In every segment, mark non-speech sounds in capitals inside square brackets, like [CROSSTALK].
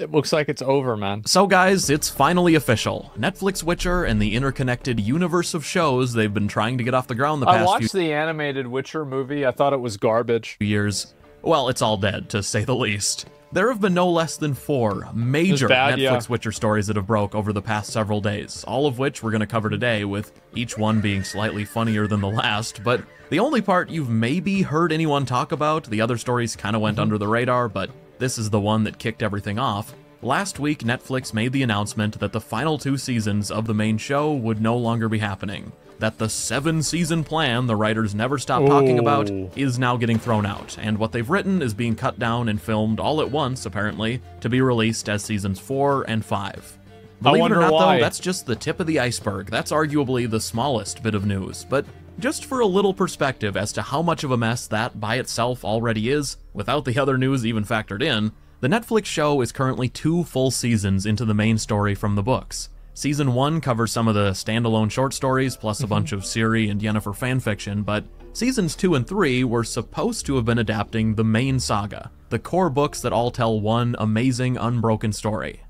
It looks like it's over, man. So, guys, it's finally official. Netflix Witcher and the interconnected universe of shows they've been trying to get off the ground the past I watched few the animated Witcher movie. I thought it was garbage. years. Well, it's all dead, to say the least. There have been no less than four major bad, Netflix yeah. Witcher stories that have broke over the past several days, all of which we're going to cover today, with each one being slightly funnier than the last. But the only part you've maybe heard anyone talk about, the other stories kind of went Mm-hmm. under the radar, but this is the one that kicked everything off. Last week, Netflix made the announcement that the final two seasons of the main show would no longer be happening. That the seven season plan the writers never stopped talking about oh. is now getting thrown out, and what they've written is being cut down and filmed all at once, apparently, to be released as seasons 4 and 5. Believe it wonder or not, why. though, that's just the tip of the iceberg. That's arguably the smallest bit of news, but just for a little perspective as to how much of a mess that by itself already is, without the other news even factored in, the Netflix show is currently two full seasons into the main story from the books. Season 1 covers some of the standalone short stories, plus a mm-hmm. bunch of Ciri and Yennefer fanfiction, but seasons 2 and 3 were supposed to have been adapting the main saga, the core books that all tell one amazing, unbroken story.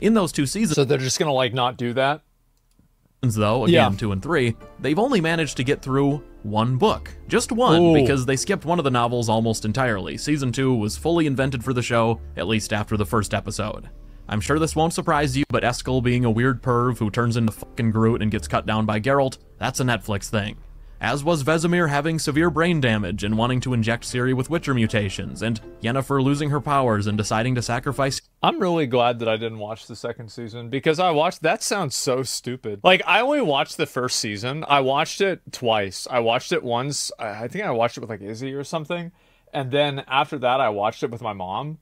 In those two seasons, So they're just gonna like not do that? Though, again, Yeah. two and three, they've only managed to get through one book. Just one, Ooh. because they skipped one of the novels almost entirely. Season two was fully invented for the show, at least after the first episode. I'm sure this won't surprise you, but Eskel being a weird perv who turns into fucking Groot and gets cut down by Geralt, that's a Netflix thing. As was Vesemir having severe brain damage and wanting to inject Ciri with Witcher mutations, and Yennefer losing her powers and deciding to sacrifice I'm really glad that I didn't watch the second season because I watched that sounds so stupid. Like I only watched the first season. I watched it twice. I watched it once. I think I watched it with like Izzy or something. And then after that I watched it with my mom.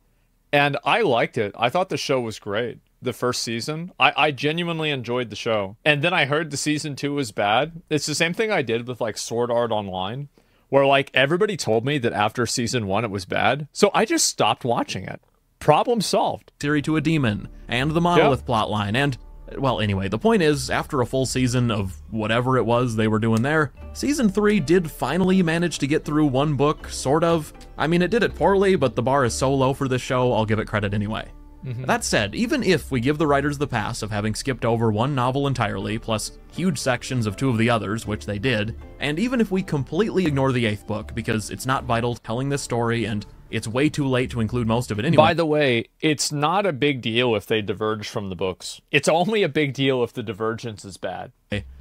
And I liked it. I thought the show was great. The first season. I, I genuinely enjoyed the show. And then I heard the season two was bad. It's the same thing I did with like Sword Art Online. Where like everybody told me that after season one it was bad. So I just stopped watching it. Problem solved. Ciri to a demon, and the monolith plotline, and well, anyway, the point is, after a full season of whatever it was they were doing there, season 3 did finally manage to get through one book, sort of. I mean, it did it poorly, but the bar is so low for this show, I'll give it credit anyway. Mm-hmm. That said, even if we give the writers the pass of having skipped over one novel entirely, plus huge sections of two of the others, which they did, and even if we completely ignore the eighth book because it's not vital to telling this story and it's way too late to include most of it anyway. By the way, it's not a big deal if they diverge from the books. It's only a big deal if the divergence is bad.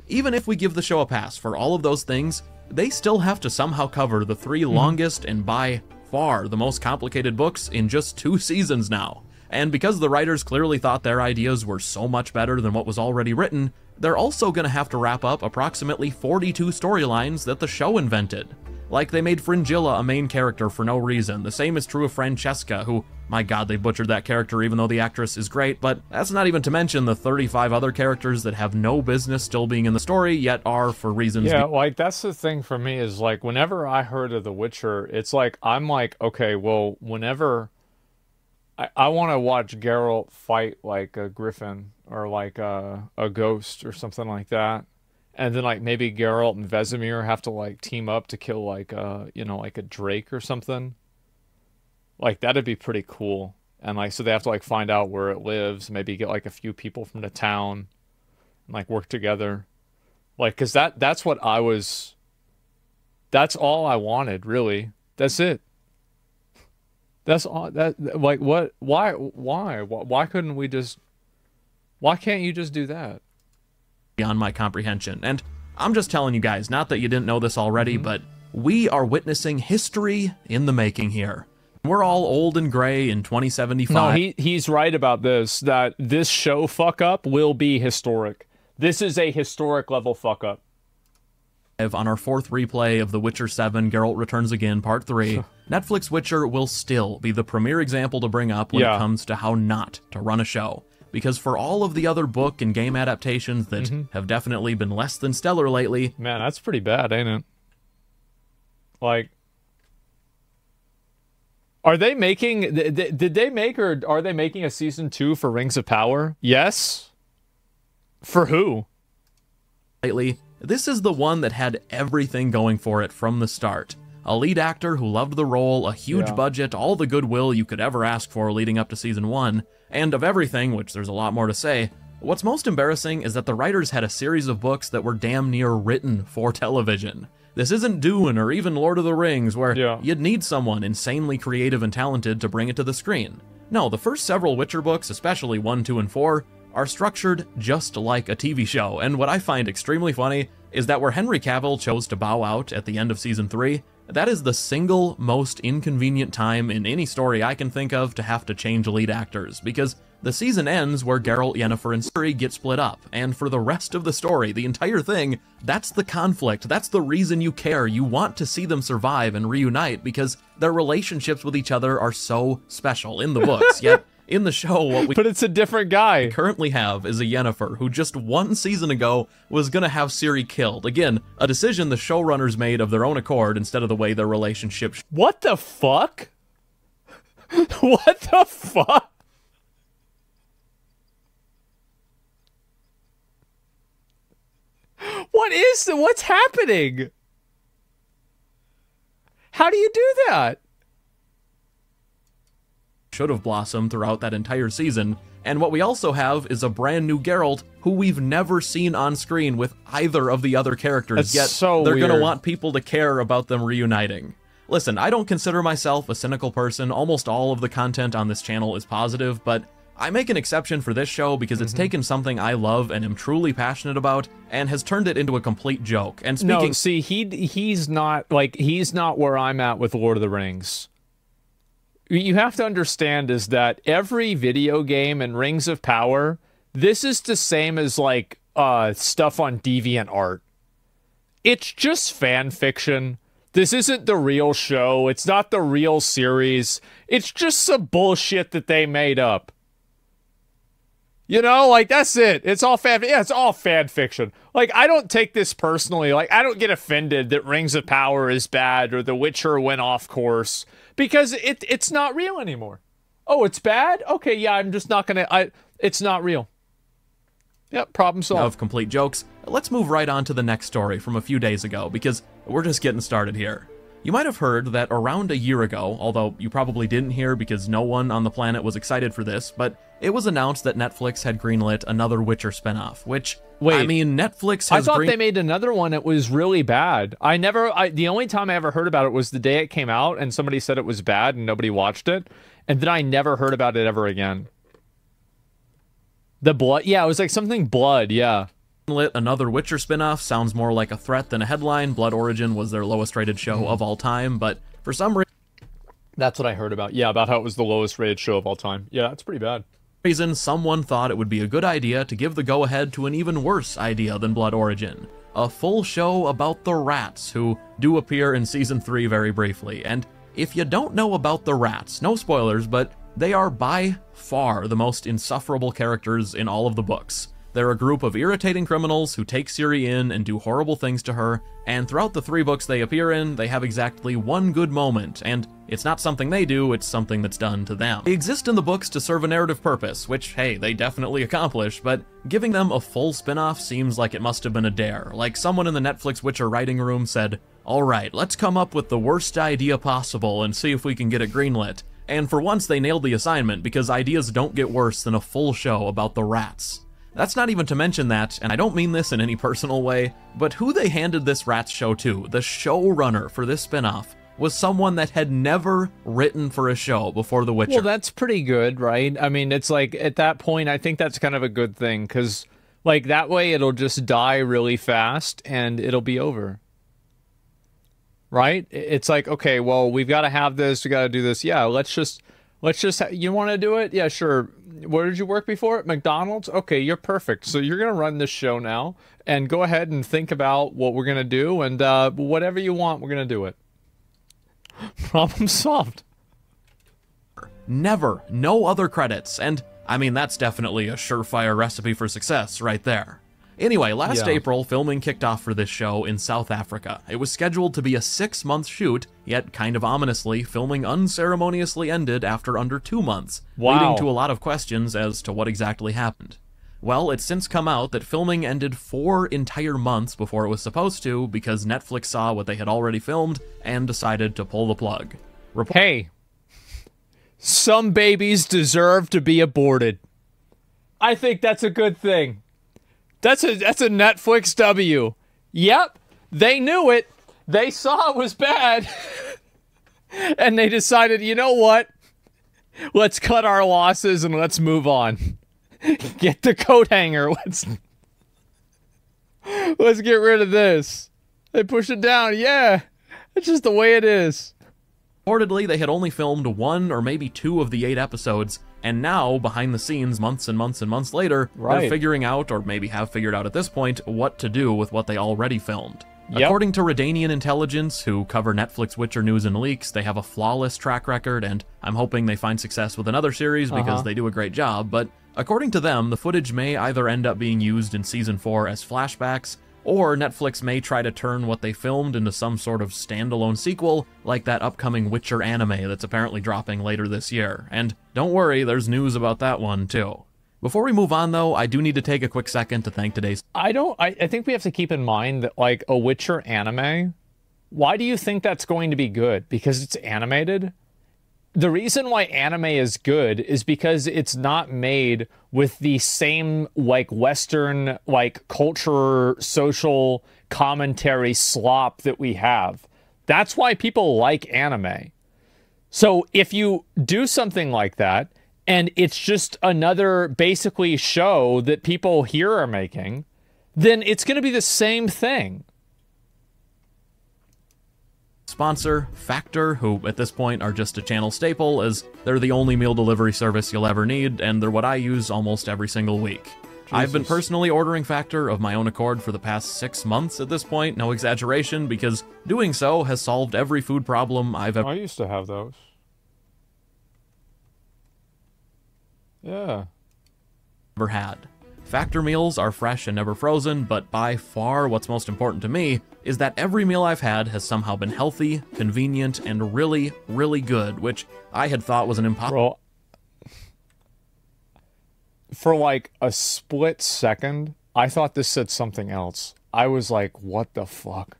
Even if we give the show a pass for all of those things, they still have to somehow cover the 3 Mm-hmm. longest and by far the most complicated books in just two [LAUGHS] seasons now. And because the writers clearly thought their ideas were so much better than what was already written, they're also going to have to wrap up approximately 42 storylines that the show invented. Like they made Fringilla a main character for no reason. The same is true of Francesca, who, my god, they butchered that character even though the actress is great, but that's not even to mention the 35 other characters that have no business still being in the story, yet are for reasons Yeah, like that's the thing for me is like whenever I heard of The Witcher, it's like I'm like, okay, well, whenever I, I want to watch Geralt fight like a griffin or like a, a ghost or something like that. And then like maybe Geralt and Vesemir have to like team up to kill like a you know like a drake or something. Like that'd be pretty cool. And like so they have to like find out where it lives, maybe get like a few people from the town and like work together. Like because that that's what i was that's all i wanted really. That's it. That's all that like what why why, why couldn't we just why can't you just do that beyond my comprehension. And I'm just telling you guys, not that you didn't know this already, Mm-hmm. but we are witnessing history in the making here. We're all old and gray in 2075. no he he's right about this that this show fuck up will be historic this is a historic level fuck up on our fourth replay of The Witcher 7 Geralt Returns Again Part 3, [LAUGHS] Netflix Witcher will still be the premier example to bring up when Yeah. it comes to how not to run a show. Because for all of the other book and game adaptations that Mm-hmm. have definitely been less than stellar lately, man that's pretty bad ain't it like are they making th- th- did they make or are they making a season 2 for Rings of Power yes for who lately, this is the one that had everything going for it from the start. A lead actor who loved the role, a huge Yeah. budget, all the goodwill you could ever ask for leading up to season 1, And of everything, which there's a lot more to say, what's most embarrassing is that the writers had a series of books that were damn near written for [LAUGHS] television. This isn't Dune or even Lord of the Rings, where Yeah. you'd need someone insanely creative and talented to bring it to the screen. No, the first several Witcher books, especially 1, 2, and 4, are structured just like a TV show, and what I find extremely funny is that where Henry Cavill chose to bow out at the end of season 3, that is the single most inconvenient time in any story I can think of to have to change lead actors, because the season ends where Geralt, Yennefer, and Ciri get split up, and for the rest of the story, the entire thing, that's the conflict, that's the reason you care, you want to see them survive and reunite, because their relationships with each other are so special in the books, [LAUGHS] yet in the show, what we [LAUGHS] But it's a different guy. currently have is a Yennefer who just one season ago was gonna have Ciri killed. Again, a decision the showrunners made of their own accord instead of the way their relationship sh- What the fuck? [LAUGHS] what the fuck? What is the, what's happening? How do you do that? Should have blossomed throughout that entire season. And what we also have is a brand new Geralt who we've never seen on screen with either of the other characters. That's yet so they're gonna want people to care about them reuniting. Listen, I don't consider myself a cynical person. Almost all of the content on this channel is positive, but I make an exception for this show because Mm-hmm. it's taken something I love and am truly passionate about and has turned it into a complete joke. And speaking No, see, he he's not like he's not where I'm at with Lord of the Rings. You have to understand is that every video game and Rings of Power, this is the same as like uh stuff on Deviant Art. It's just fan fiction. This isn't the real show. It's not the real series. It's just some bullshit that they made up. You know, like that's it. It's all fan. Yeah, it's all fan fiction. Like I don't take this personally. Like I don't get offended that Rings of Power is bad or The Witcher went off course because it it's not real anymore. Oh, it's bad. Okay, yeah, I'm just not gonna. I it's not real. Yep, problem solved. of complete jokes, let's move right on to the next story from a few days ago because we're just getting started here. You might have heard that around a year ago, although you probably didn't hear because no one on the planet was excited for this, but it was announced that Netflix had greenlit another Witcher spinoff, which Wait, I mean Netflix I thought green- they made another one that was really bad. I never. I the only time I ever heard about it was the day it came out, and somebody said it was bad, and nobody watched it, and then I never heard about it ever again. The blood, yeah, it was like something blood, yeah. lit another Witcher spinoff sounds more like a threat than a headline. Blood Origin was their lowest rated show Mm-hmm. of all time, but for some reason That's what I heard about. Yeah, about how it was the lowest rated show of all time. Yeah, it's pretty bad. Reason, someone thought it would be a good idea to give the go ahead to an even worse idea than Blood Origin. A full show about the rats, who do appear in season 3 very briefly. And if you don't know about the rats, no spoilers, but they are by far the most insufferable characters in all of the books. They're a group of irritating criminals who take Ciri in and do horrible things to her, and throughout the three books they appear in, they have exactly one good moment, and it's not something they do, it's something that's done to them. They exist in the books to serve a narrative purpose, which, hey, they definitely accomplish, but giving them a full spin off seems like it must have been a dare. Like someone in the Netflix Witcher writing room said, Alright, let's come up with the worst idea possible and see if we can get it greenlit. And for once, they nailed the assignment because ideas don't get worse than a full show about the rats. That's not even to mention that, and I don't mean this in any personal way, but who they handed this Rats show to, the showrunner for this spinoff, was someone that had never written for a show before The Witcher. Well, that's pretty good, right? I mean, it's like at that point, I think that's kind of a good thing because, like, that way it'll just die really fast and it'll be over. Right? It's like, okay, well, we've got to have this, we got to do this. Yeah, let's just, let's just, ha- you want to do it? Yeah, sure. Where did you work before? McDonald's? Okay, you're perfect. So you're going to run this show now and go ahead and think about what we're going to do and uh, whatever you want, we're going to do it. [LAUGHS] Problem solved. Never. No other credits. And I mean, that's definitely a surefire recipe for success right there. Anyway, last Yeah. April, filming kicked off for this show in South Africa. It was scheduled to be a six month shoot, yet kind of ominously, filming unceremoniously ended after under two months, Wow. leading to a lot of questions as to what exactly happened. Well, it's since come out that filming ended four entire months before it was supposed to because Netflix saw what they had already filmed and decided to pull the plug. Report- Hey, some babies deserve to be aborted. I think that's a good thing. That's a that's a Netflix W. Yep, they knew it. They saw it was bad. [LAUGHS] and they decided, you know what? Let's cut our losses and let's move on. [LAUGHS] Get the coat hanger. [LAUGHS] Let's Let's get rid of this. They push it down. Yeah. It's just the way it is. Reportedly, they had only filmed one or maybe two of the eight episodes, and now, behind the scenes, months and months and months later, Right. they're figuring out, or maybe have figured out at this point, what to do with what they already filmed. Yep. According to Redanian Intelligence, who cover Netflix Witcher news and leaks, they have a flawless track record, and I'm hoping they find success with another series because Uh-huh. they do a great job. But according to them, the footage may either end up being used in season 4 as flashbacks, or Netflix may try to turn what they filmed into some sort of standalone sequel, like that upcoming Witcher anime that's apparently dropping later this year. And don't worry, there's news about that one too. Before we move on, though, I do need to take a quick second to thank today's I don't I, I think we have to keep in mind that like a Witcher anime, why do you think that's going to be good? Because it's animated? The reason why anime is good is because it's not made with the same like western like culture social commentary slop that we have. That's why people like anime. So if you do something like that and it's just another basically show that people here are making, then it's going to be the same thing. Sponsor, Factor, who at this point are just a channel staple, as they're the only meal delivery service you'll ever need, and they're what I use almost every single week. I've been personally ordering Factor of my own accord for the past six months at this point, no exaggeration, because doing so has solved every food problem I've ever I used to have those. Yeah. ever had. Factor meals are fresh and never frozen, but by far what's most important to me is that every meal I've had has somehow been healthy, convenient, and really, really good, which I had thought was an impossible. For like a split second, I thought this said something else. I was like, what the fuck?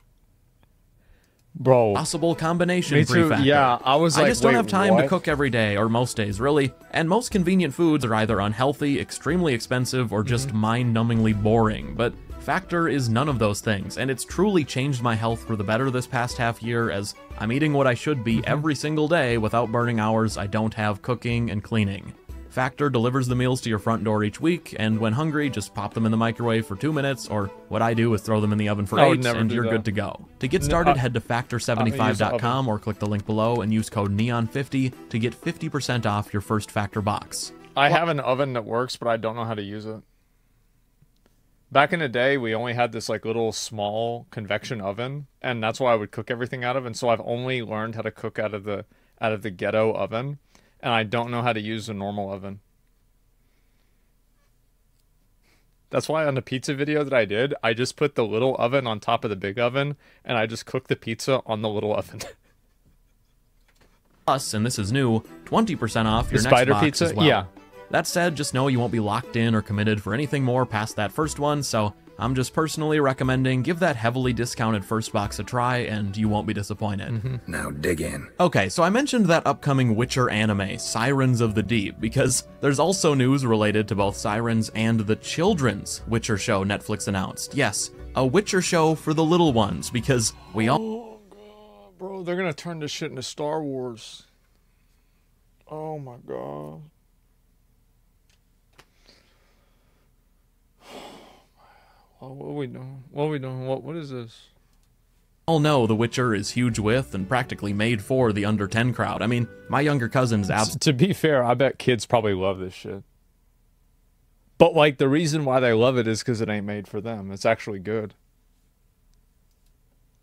Bro. possible combination Me too, pre-factor. yeah, I was Like, I just don't have time what? to cook every day, or most days, really. And most convenient foods are either unhealthy, extremely expensive, or just Mm-hmm. mind-numbingly boring. But Factor is none of those things, and it's truly changed my health for the better this past half year as I'm eating what I should be Mm-hmm. every single day without burning hours I don't have cooking and cleaning. Factor delivers the meals to your front door each week, and when hungry, just pop them in the microwave for two minutes, or what I do is throw them in the oven for eight, and you're that. good to go. To get started, I- head to factor75.com or click the link below and use code NEON50 to get 50% off your first Factor box. I have an oven that works, but I don't know how to use it. Back in the day, we only had this like little small convection oven, and that's why I would cook everything out of. And so I've only learned how to cook out of the out of the ghetto oven, and I don't know how to use a normal oven. That's why on the pizza video that I did, I just put the little oven on top of the big oven, and I just cooked the pizza on the little oven. [LAUGHS] Plus, and this is new, 20% off your The next spider box pizza? as well. Yeah. That said, just know you won't be locked in or committed for anything more past that first one, so I'm just personally recommending give that heavily discounted first box a try and you won't be disappointed. Mm-hmm. Now dig in. Okay, so I mentioned that upcoming Witcher anime, Sirens of the Deep, because there's also news related to both Sirens and the children's Witcher show Netflix announced. Yes, a Witcher show for the little ones, because we all Oh god, bro, they're gonna turn this shit into Star Wars. Oh my god. Oh, what are we doing? What are we doing? What what is this? all know The Witcher is huge with and practically made for the under 10 crowd. I mean, my younger cousins abs- To be fair, I bet kids probably love this shit. But like the reason why they love it is because it ain't made for them. It's actually good.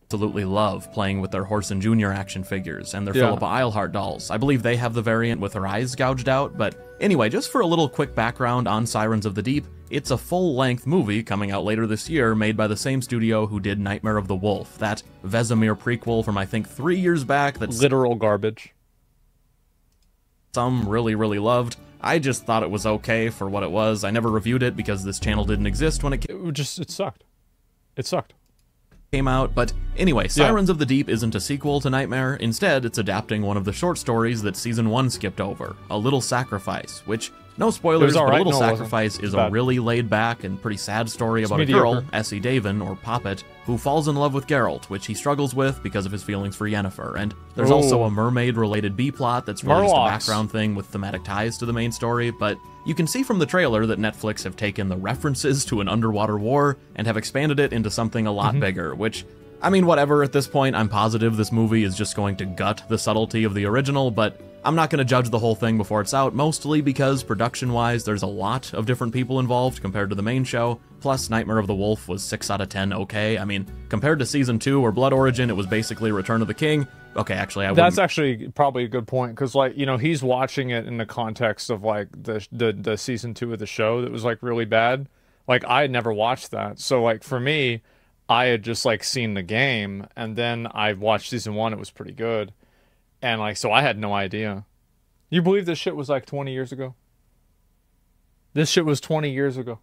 Absolutely love playing with their Horse and Junior action figures and their Yeah. Philippa Eilhart dolls. I believe they have the variant with her eyes gouged out, but anyway, just for a little quick background on Sirens of the Deep, it's a full-length movie coming out later this year made by the same studio who did Nightmare of the Wolf, that Vesemir prequel from I think 3 years back that Literal garbage. some really really loved. I just thought it was okay for what it was. I never reviewed it because this channel didn't exist when it It just it sucked. It sucked. Came out, but anyway, Sirens yeah. of the Deep isn't a sequel to Nightmare. Instead, it's adapting one of the short stories that season 1 skipped over, A Little Sacrifice, which no spoilers, but right. A Little no, Sacrifice is a really laid back and pretty sad story it's about mediocre. a girl, Essi Daven, or Poppet, who falls in love with Geralt, which he struggles with because of his feelings for Yennefer. And there's Ooh. also a mermaid related B plot that's really just a background thing with thematic ties to the main story, but you can see from the trailer that Netflix have taken the references to an underwater war and have expanded it into something a lot mm-hmm. bigger, which I mean, whatever, at this point, I'm positive this movie is just going to gut the subtlety of the original, but I'm not going to judge the whole thing before it's out, mostly because production-wise, there's a lot of different people involved compared to the main show, plus Nightmare of the Wolf was 6 out of 10 okay. I mean, compared to Season 2 or Blood Origin, it was basically Return of the King, okay, actually, I That's actually probably a good point because, like, you know, he's watching it in the context of like the, the the season two of the show that was like really bad. Like, I had never watched that, so like for me, I had just like seen the game, and then I watched season one. It was pretty good, and like so, I had no idea. You believe this shit was like twenty years ago? This shit was twenty years ago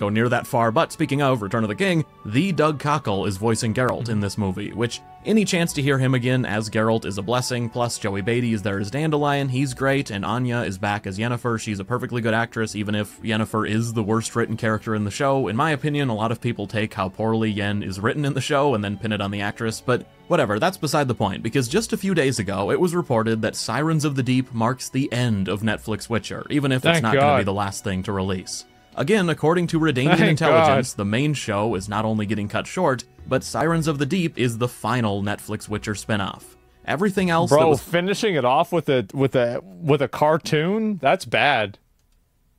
go near that far, but speaking of Return of the King, the Doug Cockle is voicing Geralt in this movie, which any chance to hear him again as Geralt is a blessing, plus Joey Batey is there as Dandelion, he's great, and Anya is back as Yennefer, she's a perfectly good actress, even if Yennefer is the worst written character in the show. In my opinion, a lot of people take how poorly Yen is written in the show and then pin it on the actress, but whatever, that's beside the point, because just a few days ago, it was reported that Sirens of the Deep marks the end of Netflix Witcher, even if Thank it's not going to be the last thing to release. Again, according to Redanian Thank [LAUGHS] Intelligence, God. the main show is not only getting cut short, but Sirens of the Deep is the final Netflix Witcher spinoff. Everything else, bro, was... finishing it off with a with a with a cartoon, that's bad.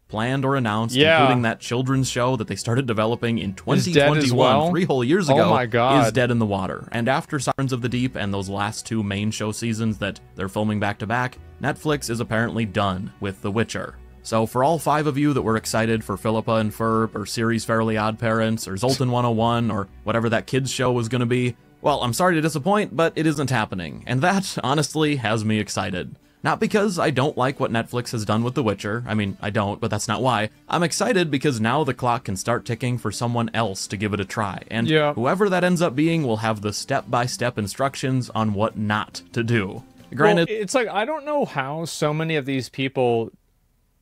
Planned or announced, yeah. including that children's show that they started developing in 2021, well? three whole years oh ago, oh my God. is dead in the water. And after Sirens of the Deep and those last two main show seasons that they're filming back to back, Netflix is apparently done with The Witcher. So for all five of you that were excited for Philippa and Ferb, or Ciri's Fairly Odd Parents, or Zoltan 101, or whatever that kids show was going to be, well, I'm sorry to disappoint, but it isn't happening. And that, [LAUGHS] honestly, has me excited. Not because I don't like what Netflix has done with The Witcher. I mean, I don't, but that's not why. I'm excited because now the clock can start ticking for someone else to give it a try. And yeah. whoever that ends up being will have the step by step instructions on what not to do. Granted, well, it's like I don't know how so many of these people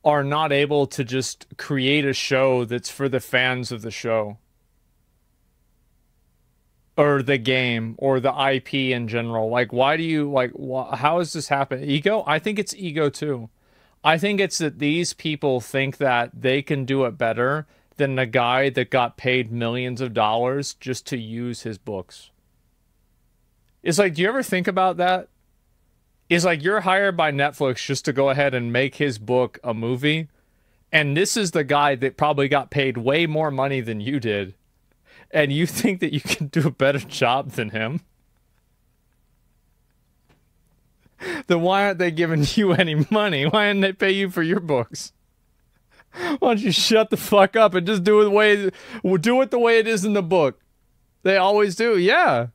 are not able to just create a show that's for the fans of the show or the game or the IP in general. Like, why do you like? Wh- how has this happened? Ego? I think it's ego too. I think it's that these people think that they can do it better than the guy that got paid millions of dollars just to use his books. It's like, do you ever think about that? Is like you're hired by Netflix just to go ahead and make his book a movie. And this is the guy that probably got paid way more money than you did. And you [LAUGHS] think that you can do a better job than him? then why aren't they giving you any money? Why didn't they pay you for your books? Why don't you shut the fuck up and just do it the way do it the way it is in the book? They always do, yeah.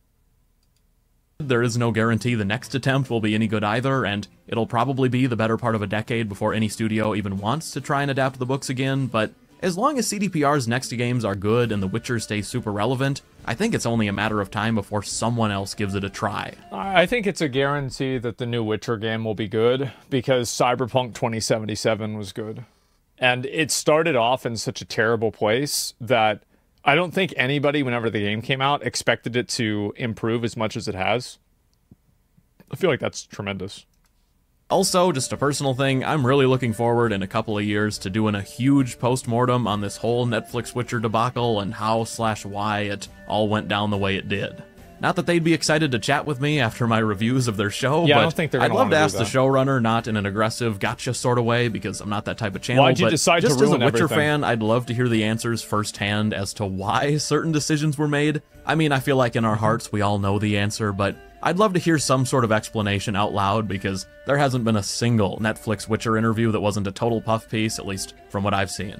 There is no guarantee the next attempt will be any good either, and it'll probably be the better part of a decade before any studio even wants to try and adapt the books again, but as long as CDPR's next games are good and The Witcher stays super relevant, I think it's only a matter of time before someone else gives it a try. I think it's a guarantee that the new Witcher game will be good, because Cyberpunk 2077 was good. And it started off in such a terrible place that I don't think anybody, whenever the game came out, expected it to improve as much as it has. I feel like that's tremendous. Also, just a personal thing, I'm really looking forward in a couple of years to doing a huge post-mortem on this whole Netflix Witcher debacle and how slash why it all went down the way it did. Not that they'd be excited to chat with me after my reviews of their show, yeah, but I don't think they're I'd love to ask the showrunner not in an aggressive gotcha sort of way because I'm not that type of channel. Why'd you but decide just to as a Witcher everything? fan, I'd love to hear the answers firsthand as to why [LAUGHS] certain decisions were made. I mean, I feel like in our hearts we all know the answer, but I'd love to hear some sort of explanation out loud because there hasn't been a single Netflix Witcher interview that wasn't a total puff piece, at least from what I've seen.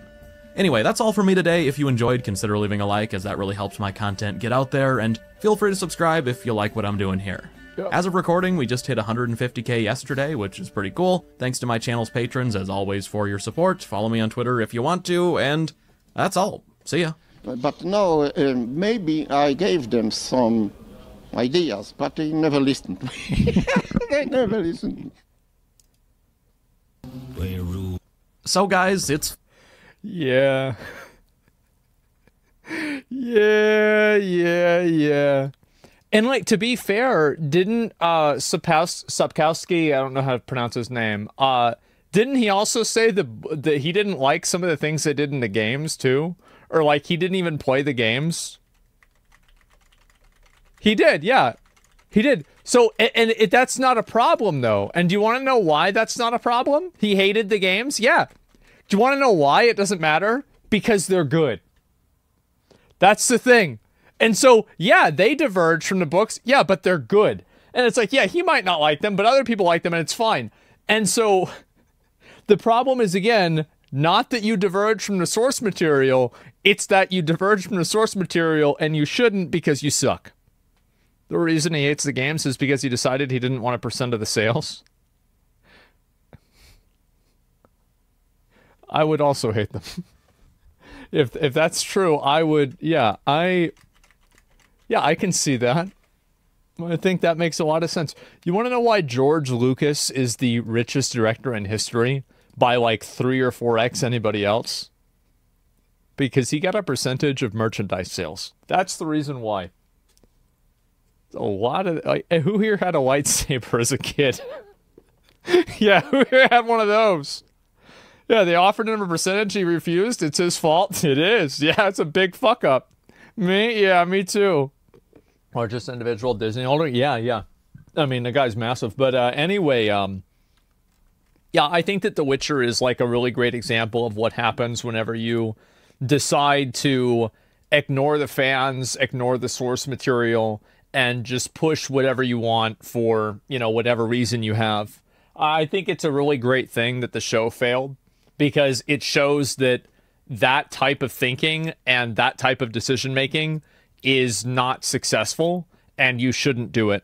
Anyway, that's all for me today. If you enjoyed, consider leaving a like, as that really helps my content get out there, and feel free to subscribe if you like what I'm doing here. Yep. As of recording, we just hit 150k yesterday, which is pretty cool. Thanks to my channel's patrons, as always, for your support. Follow me on Twitter if you want to, and that's all. See ya. but no, uh, maybe I gave them some ideas, but they never listened. [LAUGHS] they never listened. So, guys, it's Yeah. yeah, yeah, yeah. And like to be fair, didn't uh Sapkaus- Sapkowski, I don't know how to pronounce his name, uh didn't he also say that that he didn't like some of the things they did in the games too? Or like he didn't even play the games? He did, yeah. He did. So, and it, that's not a problem though. And do you want to know why that's not a problem? He hated the games? Yeah. Do you want to know why it doesn't matter? Because they're good. That's the thing. And so, yeah, they diverge from the books. Yeah, but they're good. And it's like, yeah, he might not like them, but other people like them and it's fine. And so [LAUGHS] the problem is again, not that you diverge from the source material, it's that you diverge from the source material and you shouldn't because you suck. The reason he hates the games is because he decided he didn't want a percent of the sales. I would also hate them. [LAUGHS] if if that's true, I would yeah, I yeah, I can see that. I think that makes a lot of sense. You want to know why George Lucas is the richest director in history by like 3 or 4x anybody else? Because he got a percentage of merchandise sales. That's the reason why. A lot of like, eh, who here had a lightsaber as a kid? [LAUGHS] yeah, who here had one of those? Yeah, they offered him a percentage. He refused. It's his fault. [LAUGHS] It is. Yeah, it's a big fuck up. Me? Yeah, me too. Or just individual Disney holder? Yeah, yeah. I mean, the guy's massive. But uh, anyway, um, yeah, I think that The Witcher is like a really great example of what happens whenever you decide to ignore the fans, ignore the source material, and just push whatever you want for, you know, whatever reason you have. I think it's a really great thing that the show failed because it shows that that type of thinking and that type of decision making is not successful and you shouldn't do it.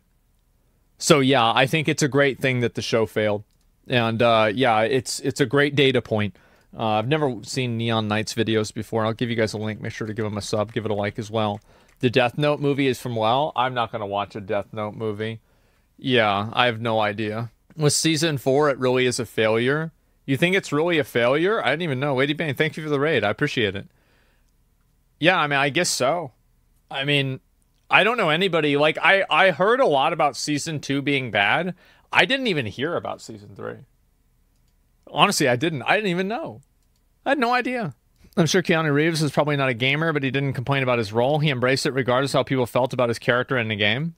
So yeah, I think it's a great thing that the show failed. And uh, yeah, it's it's a great data point. Uh, I've never seen NeonKnight's videos before. I'll give you guys a link. Make sure to give them a sub, give it a like as well. The Death Note movie is from well. I'm not going to watch a Death Note movie. Yeah, I have no idea. With season four, it really is a failure. You think it's really a failure? I didn't even know. Lady Bane, thank you for the raid. I appreciate it. Yeah, I mean, I guess so. I mean, I don't know anybody. Like, I, I heard a lot about season two being bad. I didn't even hear about season three. Honestly, I didn't. I didn't even know. I had no idea. I'm sure Keanu Reeves is probably not a gamer, but he didn't complain about his role. He embraced it regardless how people felt about his character in the game.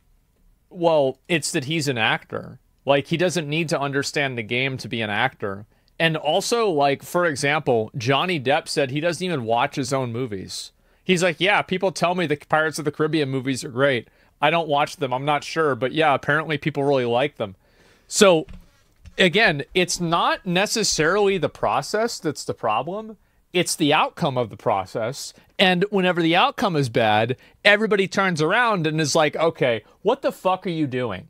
Well, it's that he's an actor. Like, he doesn't need to understand the game to be an actor. And also, like, for example, Johnny Depp said he doesn't even watch his own movies. He's like, yeah, people tell me the Pirates of the Caribbean movies are great. I don't watch them. I'm not sure. But yeah, apparently people really like them. So, again, it's not necessarily the process that's the problem. It's the outcome of the process. And whenever the outcome is bad, everybody turns around and is like, okay, what the fuck are you doing?